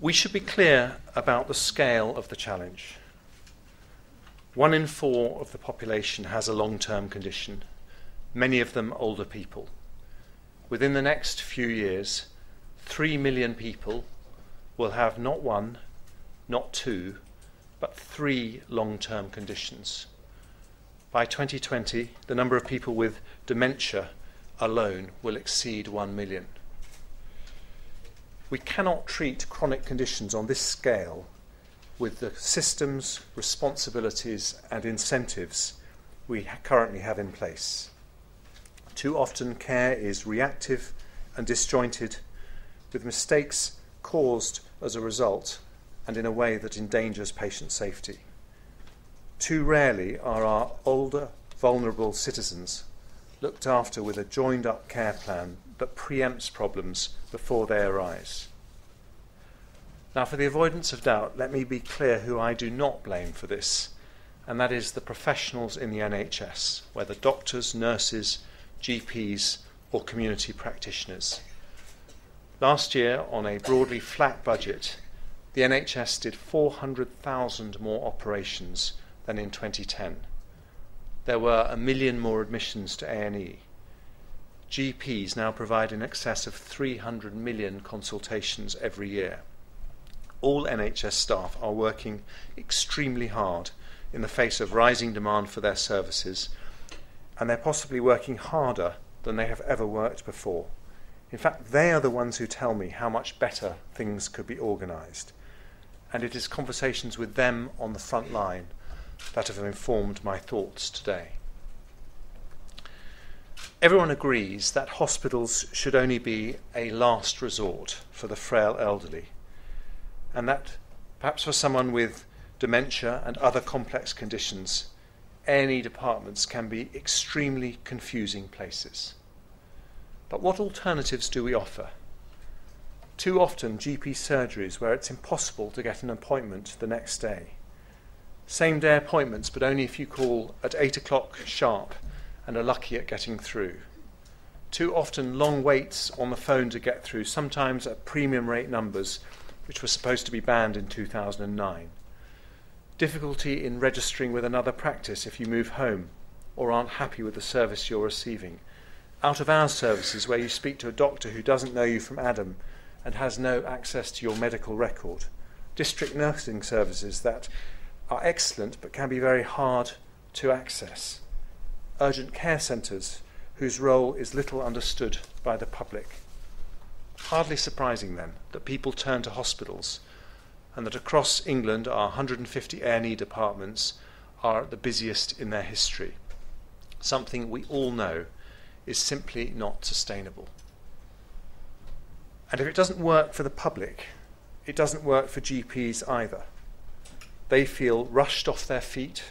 We should be clear about the scale of the challenge. One in four of the population has a long term condition, many of them older people. Within the next few years, three million people will have not one, not two, but three long term conditions. By 2020, the number of people with dementia alone will exceed 1 million. We cannot treat chronic conditions on this scale with the systems, responsibilities, and incentives we currently have in place. Too often, care is reactive and disjointed, with mistakes caused as a result and in a way that endangers patient safety. Too rarely are our older, vulnerable citizens looked after with a joined up care plan that preempts problems before they arise. Now, for the avoidance of doubt, let me be clear who I do not blame for this, and that is the professionals in the NHS, whether doctors, nurses, GPs, or community practitioners. Last year, on a broadly flat budget, the NHS did 400,000 more operations than in 2010. There were a million more admissions to A&E. GPs now provide in excess of 300 million consultations every year all NHS staff are working extremely hard in the face of rising demand for their services, and they're possibly working harder than they have ever worked before. In fact, they are the ones who tell me how much better things could be organised. And it is conversations with them on the front line that have informed my thoughts today. Everyone agrees that hospitals should only be a last resort for the frail elderly and that perhaps for someone with dementia and other complex conditions, A&E departments can be extremely confusing places. But what alternatives do we offer? Too often, GP surgeries where it's impossible to get an appointment the next day. Same day appointments, but only if you call at 8 o'clock sharp and are lucky at getting through. Too often, long waits on the phone to get through, sometimes at premium rate numbers which were supposed to be banned in 2009. Difficulty in registering with another practice if you move home or aren't happy with the service you're receiving. Out of hours services where you speak to a doctor who doesn't know you from Adam and has no access to your medical record. District nursing services that are excellent but can be very hard to access. Urgent care centres whose role is little understood by the public. Hardly surprising then that people turn to hospitals and that across England our 150 A&E departments are the busiest in their history. Something we all know is simply not sustainable. And if it doesn't work for the public, it doesn't work for GPs either. They feel rushed off their feet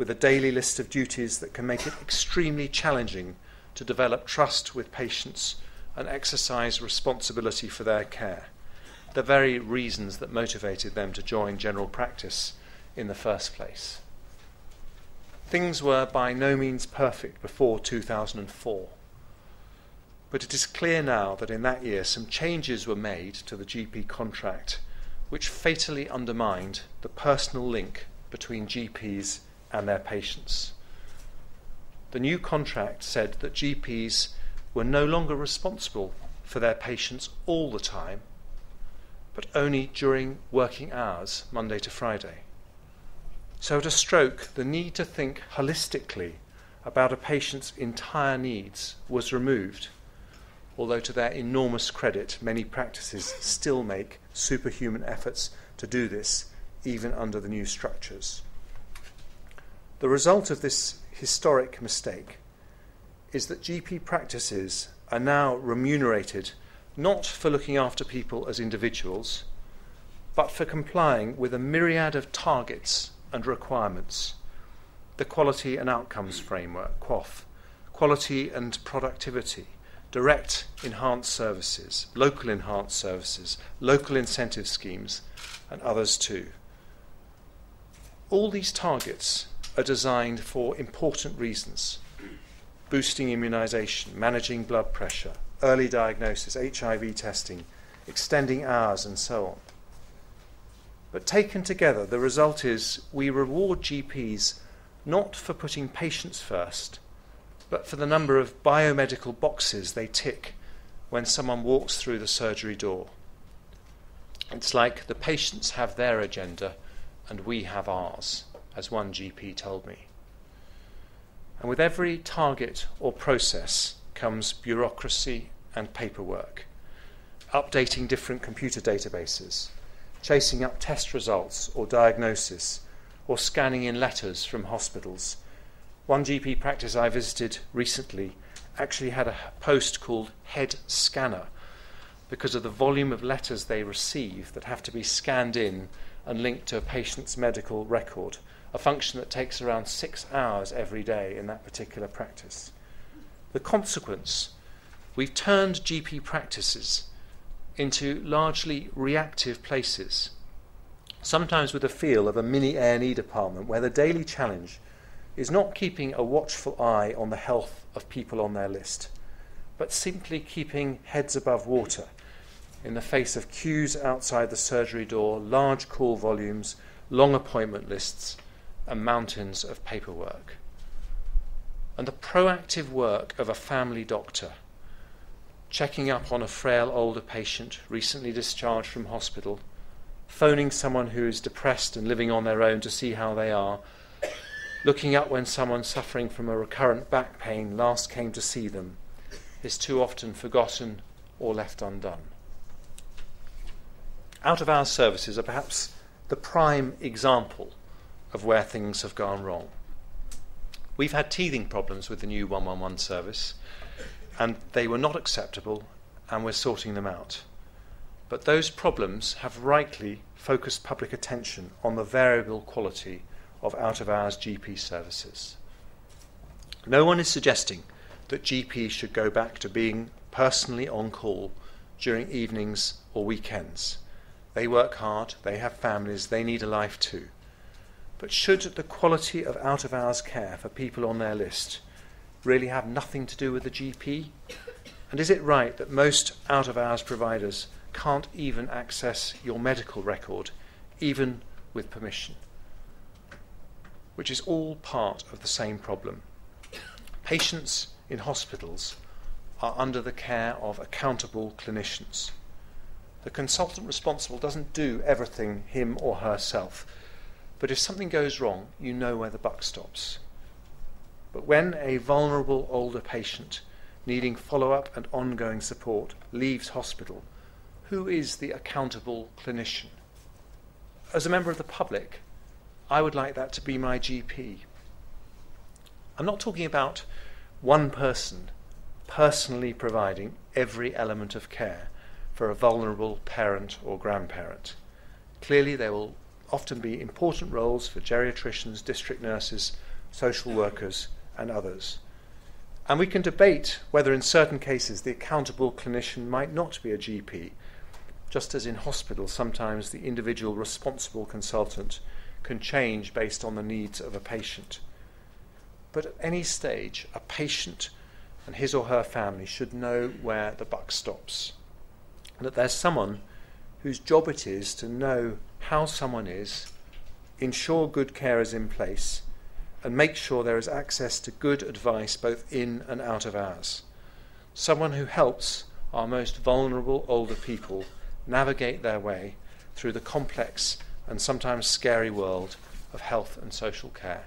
with a daily list of duties that can make it extremely challenging to develop trust with patients and exercise responsibility for their care, the very reasons that motivated them to join general practice in the first place. Things were by no means perfect before 2004, but it is clear now that in that year some changes were made to the GP contract which fatally undermined the personal link between GPs and their patients. The new contract said that GPs were no longer responsible for their patients all the time, but only during working hours, Monday to Friday. So, at a stroke, the need to think holistically about a patient's entire needs was removed, although, to their enormous credit, many practices still make superhuman efforts to do this, even under the new structures. The result of this historic mistake is that GP practices are now remunerated not for looking after people as individuals, but for complying with a myriad of targets and requirements. The Quality and Outcomes Framework, QOF, Quality and Productivity, Direct Enhanced Services, Local Enhanced Services, Local Incentive Schemes, and others too. All these targets are designed for important reasons boosting immunisation, managing blood pressure, early diagnosis, HIV testing, extending hours, and so on. But taken together, the result is we reward GPs not for putting patients first, but for the number of biomedical boxes they tick when someone walks through the surgery door. It's like the patients have their agenda and we have ours, as one GP told me. And with every target or process comes bureaucracy and paperwork, updating different computer databases, chasing up test results or diagnosis, or scanning in letters from hospitals. One GP practice I visited recently actually had a post called Head Scanner because of the volume of letters they receive that have to be scanned in and linked to a patient's medical record, a function that takes around six hours every day in that particular practice. The consequence we've turned GP practices into largely reactive places, sometimes with a feel of a mini A&E department where the daily challenge is not keeping a watchful eye on the health of people on their list, but simply keeping heads above water in the face of queues outside the surgery door, large call volumes, long appointment lists, and mountains of paperwork. And the proactive work of a family doctor, checking up on a frail older patient recently discharged from hospital, phoning someone who is depressed and living on their own to see how they are, looking up when someone suffering from a recurrent back pain last came to see them, is too often forgotten or left undone out of our services are perhaps the prime example of where things have gone wrong. We've had teething problems with the new 111 service, and they were not acceptable, and we're sorting them out. But those problems have rightly focused public attention on the variable quality of out of hours GP services. No one is suggesting that GPs should go back to being personally on call during evenings or weekends. They work hard, they have families, they need a life too. But should the quality of out of hours care for people on their list really have nothing to do with the GP? And is it right that most out of hours providers can't even access your medical record, even with permission? Which is all part of the same problem. Patients in hospitals are under the care of accountable clinicians. The consultant responsible doesn't do everything him or herself. But if something goes wrong, you know where the buck stops. But when a vulnerable older patient needing follow up and ongoing support leaves hospital, who is the accountable clinician? As a member of the public, I would like that to be my GP. I'm not talking about one person personally providing every element of care for a vulnerable parent or grandparent. Clearly, there will often be important roles for geriatricians, district nurses, social workers, and others. And we can debate whether, in certain cases, the accountable clinician might not be a GP, just as in hospitals, sometimes the individual responsible consultant can change based on the needs of a patient. But at any stage, a patient and his or her family should know where the buck stops and that there's someone whose job it is to know how someone is, ensure good care is in place, and make sure there is access to good advice both in and out of hours. Someone who helps our most vulnerable older people navigate their way through the complex and sometimes scary world of health and social care.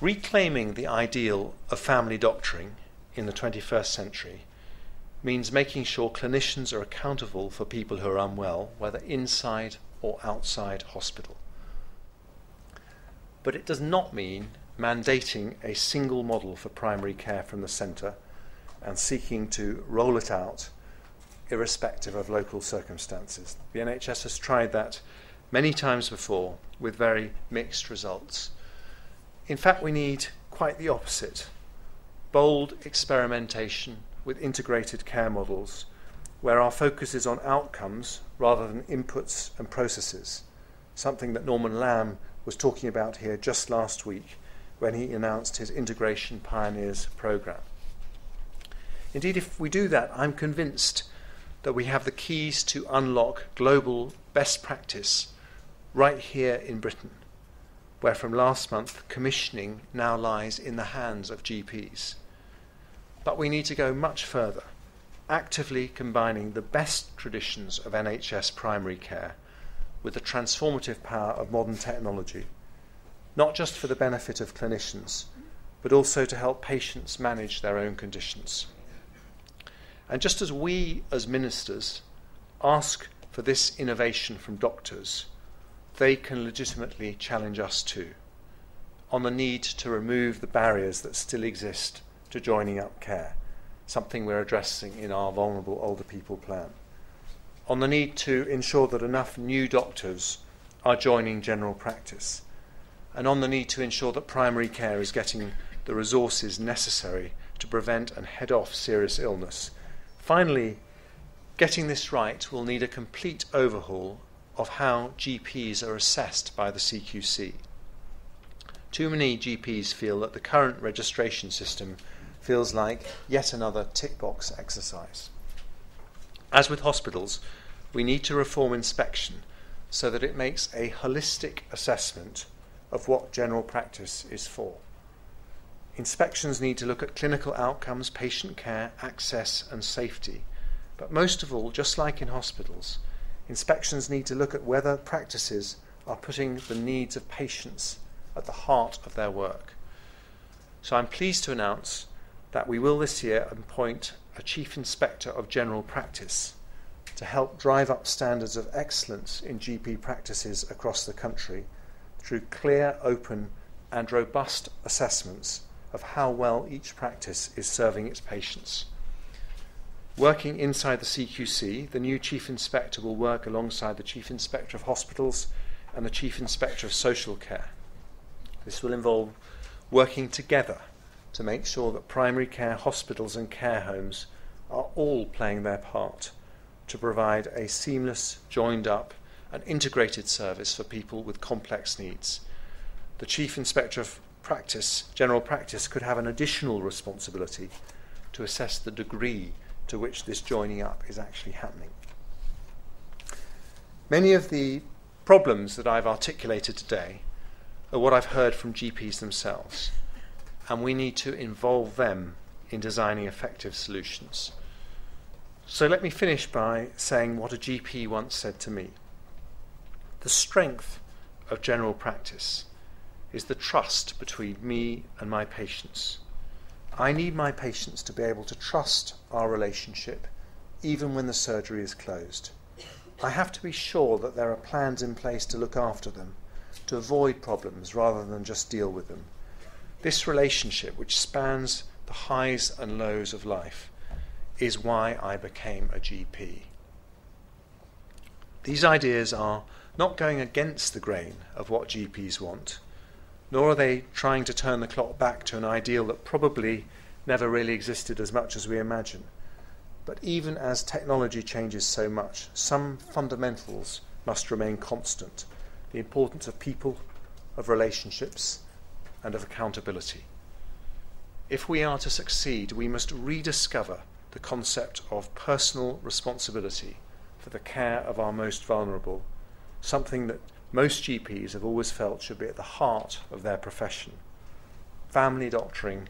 Reclaiming the ideal of family doctoring in the 21st century means making sure clinicians are accountable for people who are unwell, whether inside or outside hospital. But it does not mean mandating a single model for primary care from the centre and seeking to roll it out irrespective of local circumstances. The NHS has tried that many times before with very mixed results. In fact, we need quite the opposite bold experimentation with integrated care models, where our focus is on outcomes rather than inputs and processes, something that Norman Lamb was talking about here just last week when he announced his Integration Pioneers program. Indeed, if we do that, I'm convinced that we have the keys to unlock global best practice right here in Britain, where from last month commissioning now lies in the hands of GPs. But we need to go much further, actively combining the best traditions of NHS primary care with the transformative power of modern technology, not just for the benefit of clinicians, but also to help patients manage their own conditions. And just as we, as ministers, ask for this innovation from doctors, they can legitimately challenge us too on the need to remove the barriers that still exist to joining up care, something we're addressing in our Vulnerable Older People plan, on the need to ensure that enough new doctors are joining general practice, and on the need to ensure that primary care is getting the resources necessary to prevent and head off serious illness. Finally, getting this right will need a complete overhaul of how GPs are assessed by the CQC. Too many GPs feel that the current registration system feels like yet another tick box exercise. As with hospitals, we need to reform inspection so that it makes a holistic assessment of what general practice is for. Inspections need to look at clinical outcomes, patient care, access, and safety. But most of all, just like in hospitals, inspections need to look at whether practices are putting the needs of patients at the heart of their work. So I'm pleased to announce that we will this year appoint a Chief Inspector of General Practice to help drive up standards of excellence in GP practices across the country through clear, open, and robust assessments of how well each practice is serving its patients. Working inside the CQC, the new Chief Inspector will work alongside the Chief Inspector of Hospitals and the Chief Inspector of Social Care. This will involve working together to make sure that primary care hospitals and care homes are all playing their part to provide a seamless, joined up, and integrated service for people with complex needs. The Chief Inspector of practice, general practice, could have an additional responsibility to assess the degree to which this joining up is actually happening. Many of the problems that I've articulated today are what I've heard from GPs themselves, and we need to involve them in designing effective solutions. So let me finish by saying what a GP once said to me. The strength of general practice is the trust between me and my patients. I need my patients to be able to trust our relationship even when the surgery is closed. I have to be sure that there are plans in place to look after them, to avoid problems rather than just deal with them. This relationship, which spans the highs and lows of life, is why I became a GP. These ideas are not going against the grain of what GPs want nor are they trying to turn the clock back to an ideal that probably never really existed as much as we imagine. But even as technology changes so much, some fundamentals must remain constant the importance of people, of relationships, and of accountability. If we are to succeed, we must rediscover the concept of personal responsibility for the care of our most vulnerable, something that most GPs have always felt should be at the heart of their profession. Family doctoring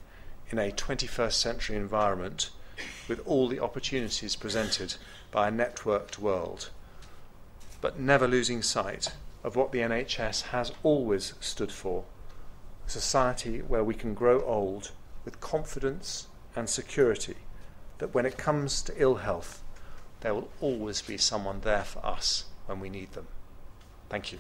in a 21st century environment with all the opportunities presented by a networked world, but never losing sight of what the NHS has always stood for a society where we can grow old with confidence and security that when it comes to ill health, there will always be someone there for us when we need them. Thank you.